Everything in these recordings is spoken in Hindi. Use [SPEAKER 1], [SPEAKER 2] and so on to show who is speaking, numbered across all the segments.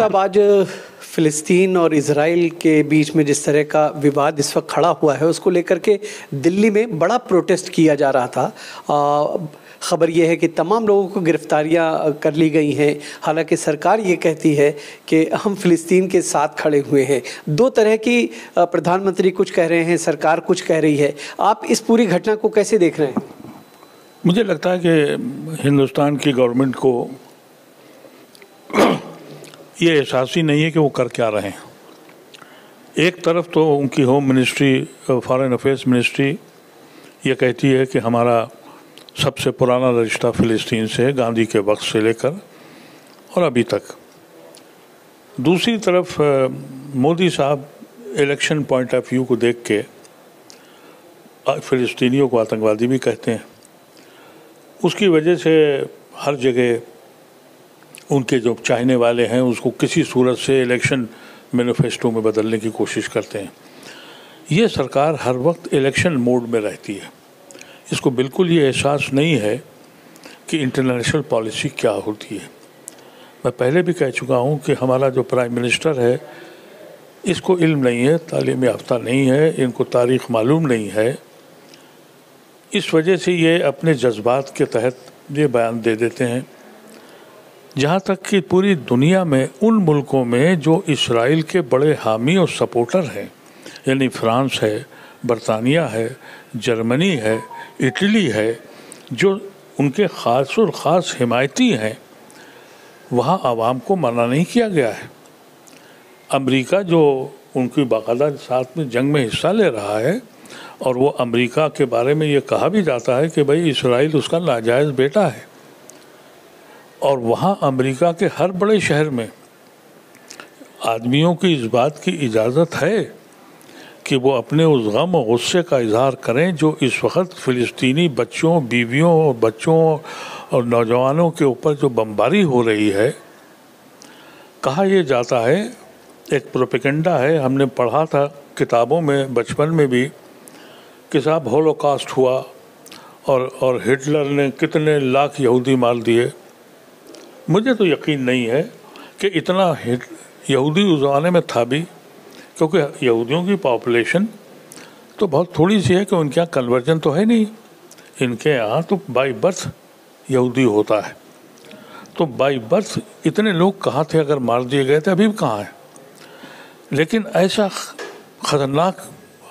[SPEAKER 1] साहब, आज, फ़िलिस्तीन और इसराइल के बीच में जिस तरह का विवाद इस वक्त खड़ा हुआ है, उसको लेकर के दिल्ली में बड़ा प्रोटेस्ट किया जा रहा था। ख़बर यह है कि तमाम लोगों को गिरफ्तारियाँ कर ली गई हैं। हालाँकि सरकार ये कहती है कि हम फ़िलिस्तीन के साथ खड़े हुए हैं। दो तरह की प्रधानमंत्री कुछ कह रहे हैं, सरकार कुछ कह रही है। आप इस पूरी घटना को कैसे देख रहे हैं?
[SPEAKER 2] मुझे लगता है कि हिंदुस्तान की गवर्नमेंट को ये एहसास ही नहीं है कि वो कर क्या रहे हैं। एक तरफ़ तो उनकी home ministry, foreign affairs ministry ये कहती है कि हमारा सबसे पुराना रिश्ता फ़िलिस्तीन से गांधी के वक्त से लेकर और अभी तक। दूसरी तरफ़ मोदी साहब इलेक्शन पॉइंट ऑफ़ व्यू को देख के फ़िलिस्तीनियों को आतंकवादी भी कहते हैं। उसकी वजह से हर जगह उनके जो चाहने वाले हैं, उसको किसी सूरत से इलेक्शन मैनिफेस्टो में बदलने की कोशिश करते हैं। ये सरकार हर वक्त इलेक्शन मोड में रहती है। इसको बिल्कुल ये एहसास नहीं है कि इंटरनेशनल पॉलिसी क्या होती है। मैं पहले भी कह चुका हूँ कि हमारा जो प्राइम मिनिस्टर है, इसको इल्म नहीं है, तालीम याफ्ता नहीं है, इनको तारीख मालूम नहीं है। इस वजह से ये अपने जज्बात के तहत ये बयान दे देते हैं। जहाँ तक कि पूरी दुनिया में उन मुल्कों में जो इसराइल के बड़े हामी और सपोर्टर हैं, यानी फ्रांस है, बरतानिया है, जर्मनी है, इटली है, जो उनके ख़ास और ख़ास हिमायती हैं, वहाँ आवाम को मना नहीं किया गया है। अमेरिका जो उनकी बाकायदा साथ में जंग में हिस्सा ले रहा है, और वो अमेरिका के बारे में ये कहा भी जाता है कि भाई इसराइल उसका नाजायज़ बेटा है। और वहाँ अमेरिका के हर बड़े शहर में आदमियों की इस बात की इजाज़त है कि वो अपने उस गम और गुस्से का इजहार करें जो इस वक्त फ़िलिस्तीनी बच्चों, बीवियों और बच्चों और नौजवानों के ऊपर जो बमबारी हो रही है, कहा यह जाता है, एक प्रोपेगेंडा है, हमने पढ़ा था किताबों में, बचपन में भी, कि साहब होलोकास्ट हुआ और और हिटलर ने कितने लाख यहूदी मार दिए। मुझे तो यकीन नहीं है कि इतना यहूदी उस ज़माने में था भी, क्योंकि यहूदियों की पॉपुलेशन तो बहुत थोड़ी सी है कि उनके यहाँ कन्वर्जन तो है नहीं। इनके यहाँ तो बाई बर्थ यहूदी होता है। तो बाई बर्थ इतने लोग कहाँ थे? अगर मार दिए गए थे, अभी भी कहाँ हैं? लेकिन ऐसा ख़तरनाक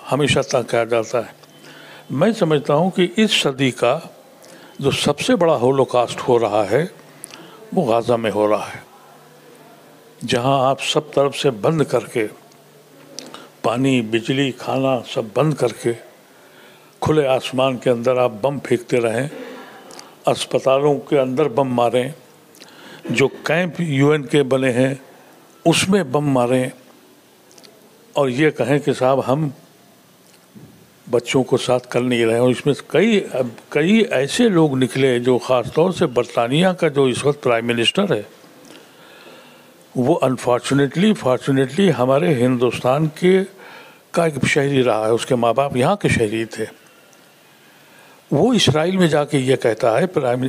[SPEAKER 2] हमेशा तक कहा जाता है। मैं समझता हूँ कि इस सदी का जो सबसे बड़ा होलोकास्ट हो रहा है वो गाज़ा में हो रहा है। जहाँ आप सब तरफ़ से बंद करके, पानी, बिजली, खाना सब बंद करके, खुले आसमान के अंदर आप बम फेंकते रहें, अस्पतालों के अंदर बम मारें, जो कैंप यूएन के बने हैं, उसमें बम मारें। और ये कहें कि साहब, हम बच्चों को साथ कर नहीं रहे और इसमें कई कई ऐसे लोग निकले जो ख़ास तौर से बरतानिया का जो इस वक्त प्राइम मिनिस्टर है, वो अनफॉर्चुनेटली फॉर्चुनेटली हमारे हिंदुस्तान के का एक शहरी रहा है, उसके माँ बाप यहाँ के शहरी थे। वो इसराइल में जाके ये कहता है प्राइम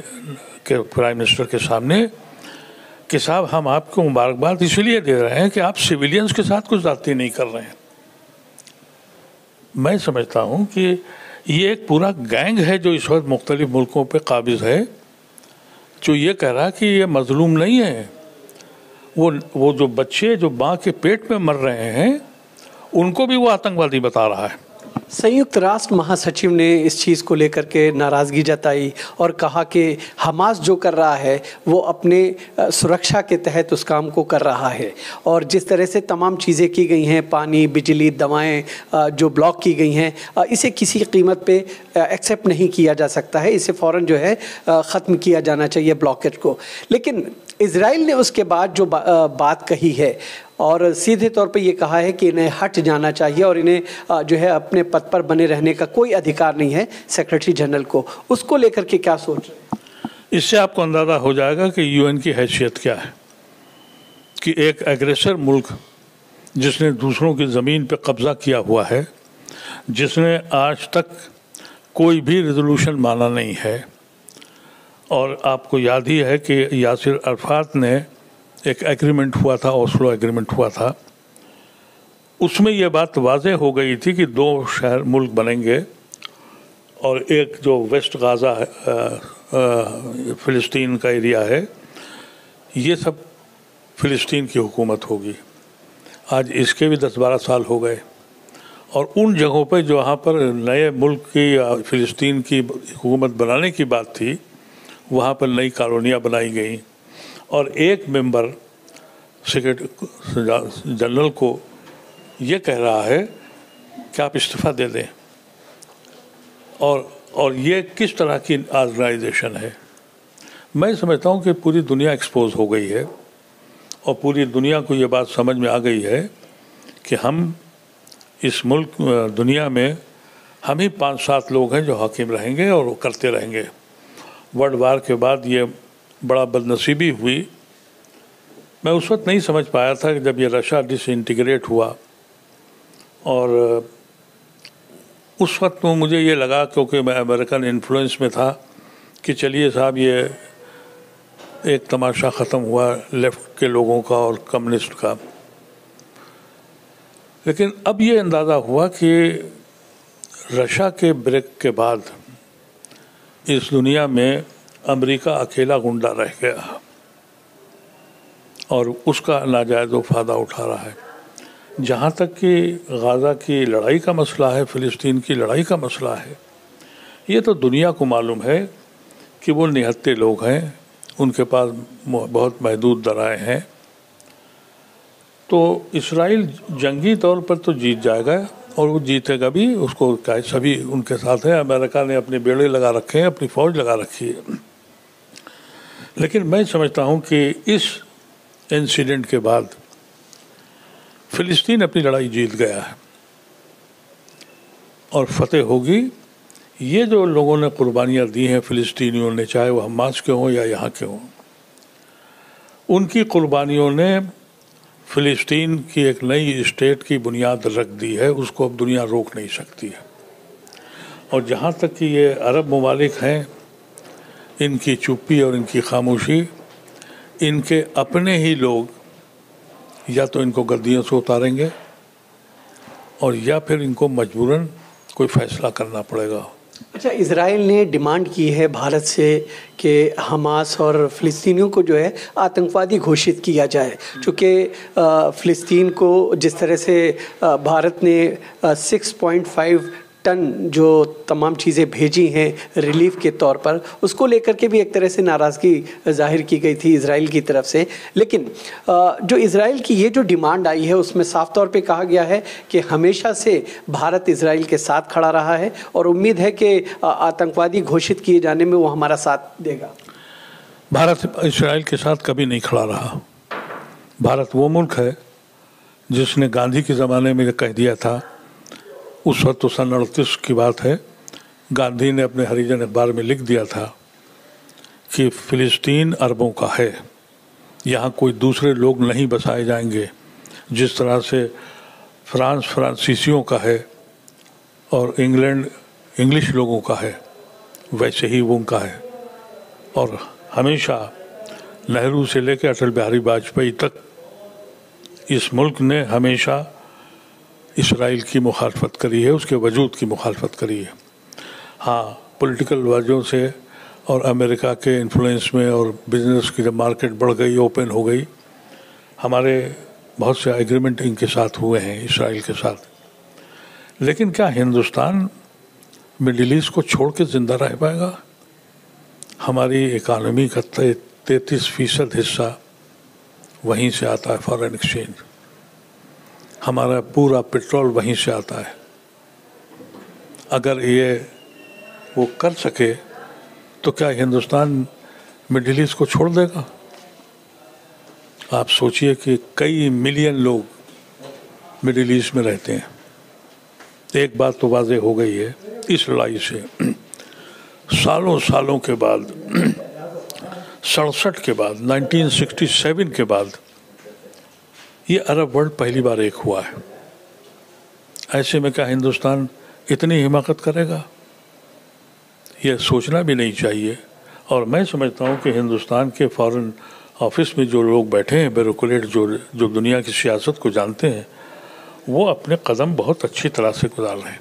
[SPEAKER 2] के प्राइम मिनिस्टर के सामने कि साहब, हम आपको मुबारकबाद इसलिए दे रहे हैं कि आप सिविलियंस के साथ कुछ जाती नहीं कर रहे हैं। मैं समझता हूँ कि ये एक पूरा गैंग है जो इस वक्त मुख्तलिफ़ मुल्कों पर काबिज है, जो ये कह रहा कि ये मजलूम नहीं है। वो वो जो बच्चे जो माँ के पेट में मर रहे हैं, उनको भी वो आतंकवादी बता रहा है।
[SPEAKER 1] संयुक्त राष्ट्र महासचिव ने इस चीज़ को लेकर के नाराज़गी जताई और कहा कि हमास जो कर रहा है, वो अपने सुरक्षा के तहत उस काम को कर रहा है। और जिस तरह से तमाम चीज़ें की गई हैं, पानी, बिजली, दवाएँ जो ब्लॉक की गई हैं इसे किसी कीमत पे एक्सेप्ट नहीं किया जा सकता है। इसे फ़ौर जो है ख़त्म किया जाना चाहिए ब्लॉकेज को। लेकिन इसराइल ने उसके बाद जो बा, बात कही है और सीधे तौर पे ये कहा है कि इन्हें हट जाना चाहिए और इन्हें जो है अपने पद पर बने रहने का कोई अधिकार नहीं है सेक्रेटरी जनरल को। उसको लेकर के क्या सोच रहे
[SPEAKER 2] इससे आपको अंदाज़ा हो जाएगा कि यूएन की हैसियत क्या है कि एक एग्रेसर मुल्क जिसने दूसरों की ज़मीन पर कब्ज़ा किया हुआ है जिसने आज तक कोई भी रेजोल्यूशन माना नहीं है और आपको याद ही है कि यासिर अरफात ने एक एग्रीमेंट हुआ था ओस्लो एग्रीमेंट हुआ था। उसमें यह बात वाजह हो गई थी कि दो शहर, मुल्क बनेंगे और एक जो वेस्ट गाज़ा फ़िलिस्तीन का एरिया है, ये सब फ़िलिस्तीन की हुकूमत होगी। आज इसके भी दस बारह साल हो गए और उन जगहों पर जहाँ पर नए मुल्क की फ़िलिस्तीन की हुकूमत बनाने की बात थी वहाँ पर नई कॉलोनियाँ बनाई गई। और एक मेंबर सेक्रेटरी जनरल को ये कह रहा है कि आप इस्तीफ़ा दे दें। और और ये किस तरह की ऑर्गेनाइजेशन है? मैं समझता हूँ कि पूरी दुनिया एक्सपोज हो गई है और पूरी दुनिया को ये बात समझ में आ गई है कि हम इस मुल्क, दुनिया में हम ही पाँच सात लोग हैं जो हाकिम रहेंगे और वो करते रहेंगे। वर्ल्ड वार के बाद ये बड़ा बदनसीबी हुई। मैं उस वक्त नहीं समझ पाया था कि जब ये रशा डिसइंटीग्रेट हुआ और उस वक्त में मुझे ये लगा क्योंकि मैं अमेरिकन इन्फ्लुएंस में था कि चलिए साहब ये एक तमाशा ख़त्म हुआ लेफ़्ट के लोगों का और कम्युनिस्ट का। लेकिन अब ये अंदाज़ा हुआ कि रशा के ब्रेक के बाद इस दुनिया में अमेरिका अकेला गुंडा रह गया और उसका नाजायज़ फ़ायदा उठा रहा है। जहाँ तक कि गाज़ा की लड़ाई का मसला है, फ़िलिस्तीन की लड़ाई का मसला है, ये तो दुनिया को मालूम है कि वो निहत्ते लोग हैं, उनके पास बहुत महदूद दराएँ हैं। तो इसराइल जंगी तौर पर तो जीत जाएगा और वो जीतेगा भी, उसको क्या सभी उनके साथ हैं। अमेरिका ने अपने बेड़े लगा रखे हैं, अपनी फौज लगा रखी है। लेकिन मैं समझता हूँ कि इस इंसिडेंट के बाद फिलिस्तीन अपनी लड़ाई जीत गया है। और फतेह होगी। ये जो लोगों ने कुर्बानियाँ दी हैं फ़िलिस्तीनियों ने, चाहे वो हमास के हों या यहाँ के हों, उनकी कुर्बानियों ने फ़िलिस्तीन की एक नई स्टेट की बुनियाद रख दी है, उसको अब दुनिया रोक नहीं सकती है। और जहाँ तक कि ये अरब ममालिक हैं, इनकी चुप्पी और इनकी खामोशी, इनके अपने ही लोग या तो इनको गर्दियों से उतारेंगे और या फिर इनको मजबूरन कोई फैसला करना पड़ेगा।
[SPEAKER 1] अच्छा इसराइल ने डिमांड की है भारत से कि हमास और फ़लस्तियों को जो है आतंकवादी घोषित किया जाए। चूँकि फ़िलिस्तीन को जिस तरह से भारत ने 6.5 टन जो तमाम चीज़ें भेजी हैं रिलीफ के तौर पर, उसको लेकर के भी एक तरह से नाराज़गी ज़ाहिर की गई थी इसराइल की तरफ़ से। लेकिन जो इसराइल की ये जो डिमांड आई है, उसमें साफ़ तौर पे कहा गया है कि हमेशा से भारत इसराइल के साथ खड़ा रहा है और उम्मीद है कि आतंकवादी घोषित किए जाने में वो हमारा साथ देगा।
[SPEAKER 2] भारत इसराइल के साथ कभी नहीं खड़ा रहा। भारत वो मुल्क है जिसने गांधी के ज़माने में कह दिया था उस वक्त तो सन अड़तीस की बात है। गांधी ने अपने हरिजन अखबार में लिख दिया था कि फ़िलिस्तीन अरबों का है। यहाँ कोई दूसरे लोग नहीं बसाए जाएँगे, जिस तरह से फ्रांस फ्रांसीसियों का है और इंग्लैंड इंग्लिश लोगों का है, वैसे ही वो उनका है। और हमेशा नेहरू से लेकर अटल बिहारी वाजपेयी तक इस मुल्क ने हमेशा इसराइल की मुखालफत करी है, उसके वजूद की मुखालफत करी है। हाँ पॉलिटिकल वजहों से और अमेरिका के इन्फ्लुएंस में और बिज़नेस की जब मार्केट बढ़ गई ओपन हो गई, हमारे बहुत से एग्रीमेंट इनके साथ हुए हैं, इसराइल के साथ। लेकिन क्या हिंदुस्तान मिडिल ईस्ट को छोड़ के ज़िंदा रह पाएगा? हमारी इकानमी का तैतीस फ़ीसद हिस्सा वहीं से आता है फॉरेन एक्सचेंज हमारा पूरा पेट्रोल वहीं से आता है। अगर ये वो कर सके तो क्या हिंदुस्तान मिडिल ईस्ट को छोड़ देगा? आप सोचिए कि कई मिलियन लोग मिडिल ईस्ट में रहते हैं। एक बात तो वाजे हो गई है, इस लड़ाई से। सालों सालों के बाद, सड़सठ के बाद 1967 के बाद ये अरब वर्ल्ड पहली बार एक हुआ है। ऐसे में क्या हिंदुस्तान इतनी हिमाकत करेगा? यह सोचना भी नहीं चाहिए। और मैं समझता हूँ कि हिंदुस्तान के फॉरेन ऑफ़िस में जो लोग बैठे हैं ब्यूरोक्रेट जो जो दुनिया की सियासत को जानते हैं, वो अपने कदम बहुत अच्छी तरह से गुजार रहे हैं।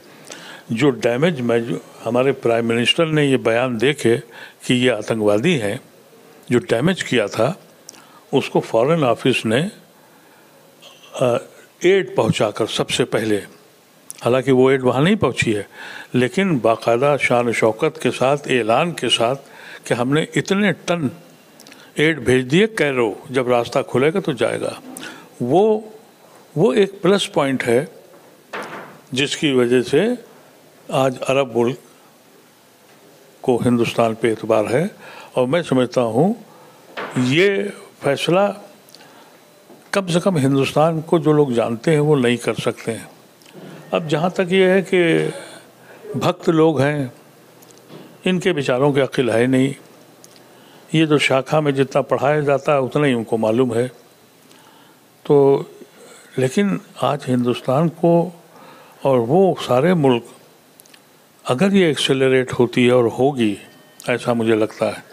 [SPEAKER 2] जो डैमेज मैं जो, हमारे प्राइम मिनिस्टर ने ये बयान दे के कि ये आतंकवादी हैं, जो डैमेज किया था, उसको फॉरेन ऑफ़िस ने एड पहुंचाकर सबसे पहले, हालाँकि वो एड वहाँ नहीं पहुँची है, लेकिन बाकायदा शान शौकत के साथ, ऐलान के साथ कि हमने इतने टन एड भेज दिए, कैरो, जब रास्ता खुलेगा तो जाएगा। वो वो एक प्लस पॉइंट है, जिसकी वजह से आज अरब मुल्क को हिंदुस्तान पे एतबार है, और मैं समझता हूँ, ये फैसला कम से कम हिंदुस्तान को जो लोग जानते हैं वो नहीं कर सकते हैं। अब जहाँ तक ये है कि भक्त लोग हैं, इनके विचारों के अकिल है नहीं। ये जो शाखा में जितना पढ़ाया जाता है, उतना ही उनको मालूम है। तो लेकिन आज हिंदुस्तान को और वो सारे मुल्क, अगर ये एक्सेलरेट होती है और होगी, ऐसा मुझे लगता है।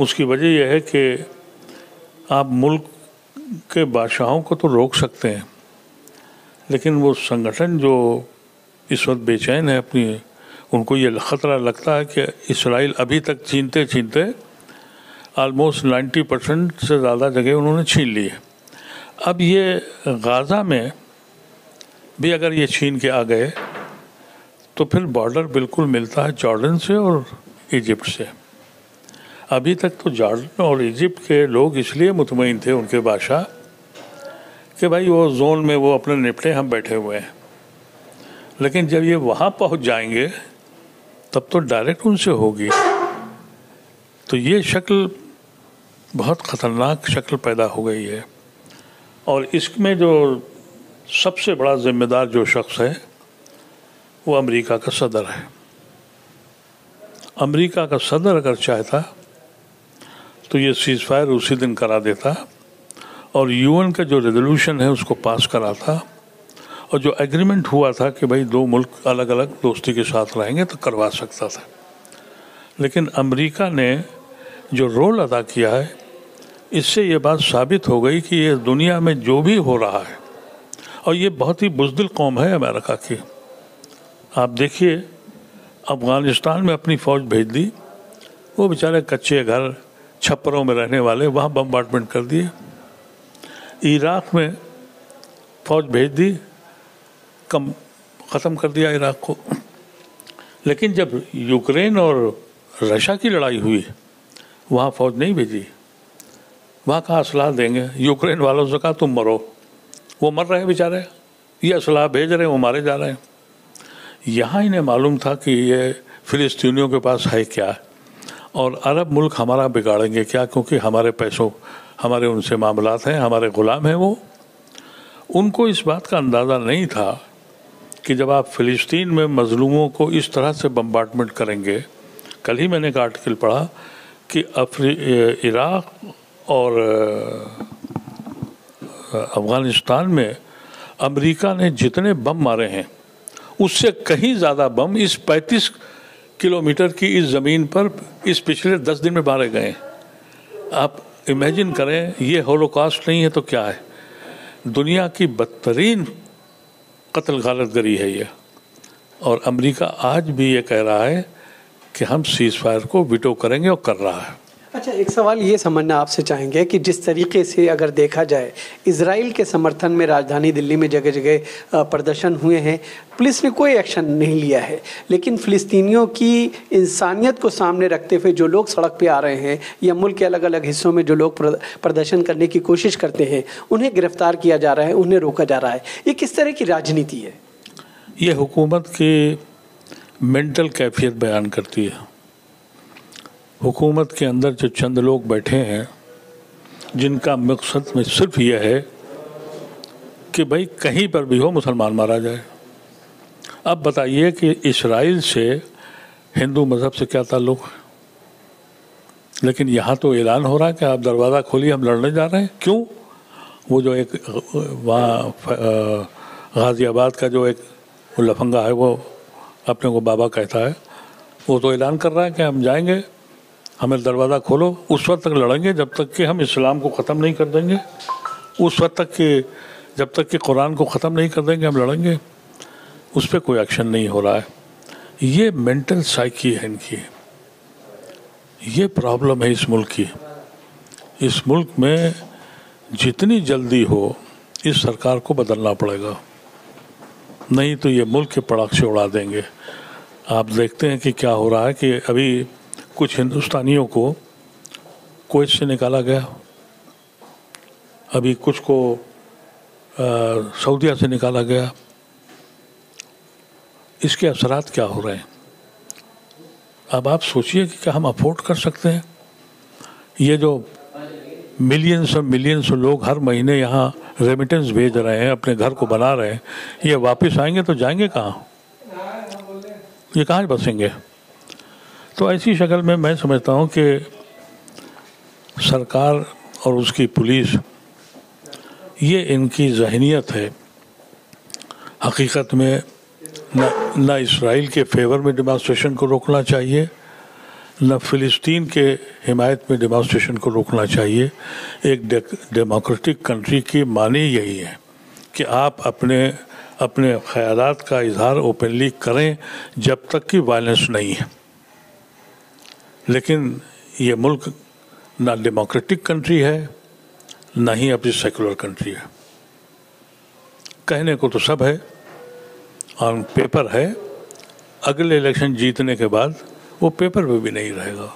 [SPEAKER 2] उसकी वजह यह है कि आप मुल्क के बादशाहों को तो रोक सकते हैं, लेकिन वो संगठन जो इस वक्त बेचैन है अपनी, उनको ये ख़तरा लगता है कि इसराइल अभी तक छीनते छीनते आलमोस्ट 90 परसेंट से ज़्यादा जगह उन्होंने छीन ली है। अब ये गाज़ा में भी अगर ये छीन के आ गए तो फिर बॉर्डर बिल्कुल मिलता है जॉर्डन से और इजिप्ट से। अभी तक तो जॉर्डन और इजिप्ट के लोग इसलिए मुतमिन थे उनके बादशाह कि भाई वो जोन में वो अपने निपटे हम बैठे हुए हैं। लेकिन जब ये वहाँ पहुँच जाएँगे, तब तो डायरेक्ट उनसे होगी। तो ये शक्ल बहुत ख़तरनाक शक्ल पैदा हो गई है। और इसमें जो सबसे बड़ा जिम्मेदार जो शख्स है, वो अमेरिका का सदर है। अमेरिका का सदर अगर चाहता तो ये सीज फायर उसी दिन करा देता और यूएन का जो रेजोल्यूशन है उसको पास कराता और जो एग्रीमेंट हुआ था कि भाई दो मुल्क अलग अलग दोस्ती के साथ रहेंगे तो करवा सकता था। लेकिन अमेरिका ने जो रोल अदा किया है, इससे ये बात साबित हो गई कि ये दुनिया में जो भी हो रहा है, और ये बहुत ही बुजदिल कौम है अमेरिका की। आप देखिए, अफ़गानिस्तान में अपनी फ़ौज भेज दी, वो बेचारे कच्चे घर छप्परों में रहने वाले, वहाँ बम्बार्टमेंट कर दिए। इराक़ में फ़ौज भेज दी, कम, ख़त्म कर दिया इराक़ को। लेकिन जब यूक्रेन और रशिया की लड़ाई हुई, वहाँ फ़ौज नहीं भेजी। वहाँ का असलाह देंगे? यूक्रेन वालों से कहा, तुम मरो। वो मर रहे हैं बेचारे। ये असलाह भेज रहे हैं, वो मारे जा रहे हैं। यहाँ इन्हें मालूम था कि ये फ़िलिस्तीनियों के पास है क्या। और अरब मुल्क हमारा बिगाड़ेंगे क्या? क्योंकि हमारे पैसों, हमारे उनसे मामला हैं, हमारे ग़ुलाम हैं वो। उनको इस बात का अंदाज़ा नहीं था कि जब आप फ़िलिस्तीन में मज़लूमों को इस तरह से बम्बार्टमेंट करेंगे। कल ही मैंने एक आर्टिकल पढ़ा कि इराक़ और अफ़गानिस्तान में अमेरिका ने जितने बम मारे हैं, उससे कहीं ज़्यादा बम इस 35 किलोमीटर की इस ज़मीन पर इस पिछले 10 दिन में मारे गए। आप इमेजिन करें, ये होलोकास्ट नहीं है तो क्या है? दुनिया की बदतरीन कत्ल गालत गरी है यह और अमेरिका आज भी ये कह रहा है कि हम सीज़ फायर को विटो करेंगे और कर रहा है।
[SPEAKER 1] अच्छा एक सवाल ये समझना आपसे चाहेंगे कि जिस तरीके से अगर देखा जाए इसराइल के समर्थन में राजधानी दिल्ली में जगह जगह प्रदर्शन हुए हैं, पुलिस ने कोई एक्शन नहीं लिया है, लेकिन फ़िलिस्तीनियों की इंसानियत को सामने रखते हुए जो लोग सड़क पे आ रहे हैं या मुल्क के अलग अलग हिस्सों में जो लोग प्रदर्शन करने की कोशिश करते हैं, उन्हें गिरफ़्तार किया जा रहा है, उन्हें रोका जा रहा है। ये किस तरह की राजनीति है?
[SPEAKER 2] ये हुकूमत की मेंटल कैफियत बयान करती है। हुकूमत के अंदर जो चंद लोग बैठे हैं, जिनका मकसद में सिर्फ़ यह है कि भाई कहीं पर भी हो मुसलमान मारा जाए। अब बताइए कि इसराइल से हिंदू मज़हब से क्या ताल्लुक़ है? लेकिन यहाँ तो ऐलान हो रहा है कि आप दरवाज़ा खोलिए, हम लड़ने जा रहे हैं। क्यों? वो जो एक, वहाँ गाज़ियाबाद का जो एक लफंगा है, वो अपने को बाबा कहता है, वो तो ऐलान कर रहा है कि हम जाएँगे। हमें दरवाज़ा खोलो। उस वक्त तक लड़ेंगे जब तक कि हम इस्लाम को ख़त्म नहीं कर देंगे। उस वक्त तक कि, जब तक कि कुरान को ख़त्म नहीं कर देंगे, हम लड़ेंगे। उस पर कोई एक्शन नहीं हो रहा है। ये मेंटल साइकी है इनकी। ये प्रॉब्लम है इस मुल्क की। इस मुल्क में जितनी जल्दी हो, इस सरकार को बदलना पड़ेगा। नहीं तो ये मुल्क के पड़ाक से उड़ा देंगे। आप देखते हैं कि क्या हो रहा है कि अभी कुछ हिंदुस्तानियों को कोच से निकाला गया। अभी कुछ को सऊदिया से निकाला गया। इसके असरात क्या हो रहे हैं? अब आप सोचिए कि क्या हम अफोर्ड कर सकते हैं? ये जो मिलियंस और मिलियंस लोग हर महीने यहाँ रेमिटेंस भेज रहे हैं, अपने घर को बना रहे हैं, ये वापस आएँगे तो जाएँगे कहाँ? ये कहाँ बसेंगे? तो ऐसी शक्ल में मैं समझता हूँ कि सरकार और उसकी पुलिस, ये इनकी जहनीत है। हकीकत में न इसराइल के फेवर में डिमॉन्स्ट्रेशन को रोकना चाहिए, न फ़िलिस्तीन के हिमायत में डिमॉन्स्ट्रेशन को रोकना चाहिए। एक डेमोक्रेटिक कंट्री की मानी यही है कि आप अपने अपने ख्याल का इजहार ओपनली करें जब तक कि वायलेंस नहीं है। लेकिन ये मुल्क ना डेमोक्रेटिक कंट्री है, ना ही अपनी सेकुलर कंट्री है। कहने को तो सब है, और पेपर है, अगले इलेक्शन जीतने के बाद वो पेपर पे भी नहीं रहेगा।